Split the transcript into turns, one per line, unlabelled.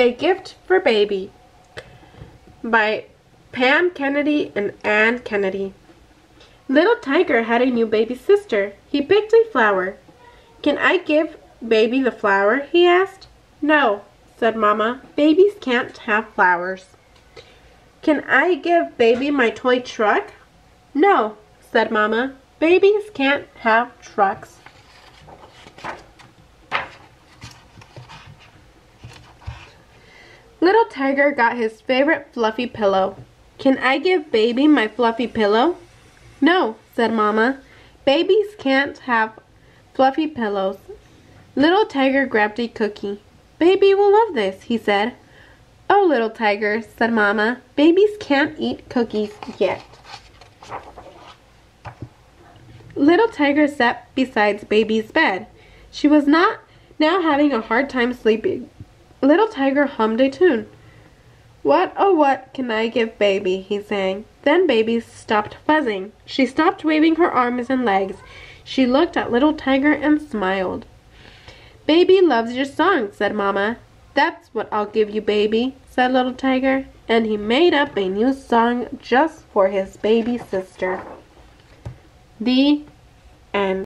A Gift for Baby by Pam Kennedy and Anne Kennedy. Little Tiger had a new baby sister. He picked a flower. Can I give baby the flower? he asked. No, said Mama. Babies can't have flowers. Can I give baby my toy truck? No, said Mama. Babies can't have trucks. Little Tiger got his favorite fluffy pillow. Can I give baby my fluffy pillow? No, said Mama. Babies can't have fluffy pillows. Little Tiger grabbed a cookie. Baby will love this, he said. Oh, little tiger, said Mama, babies can't eat cookies yet. Little Tiger sat beside baby's bed. She was not now having a hard time sleeping. Little Tiger hummed a tune. What, oh what can I give baby, he sang. Then baby stopped fuzzing. She stopped waving her arms and legs. She looked at Little Tiger and smiled. Baby loves your song, said Mama. That's what I'll give you, baby, said Little Tiger, and he made up a new song just for his baby sister. The end.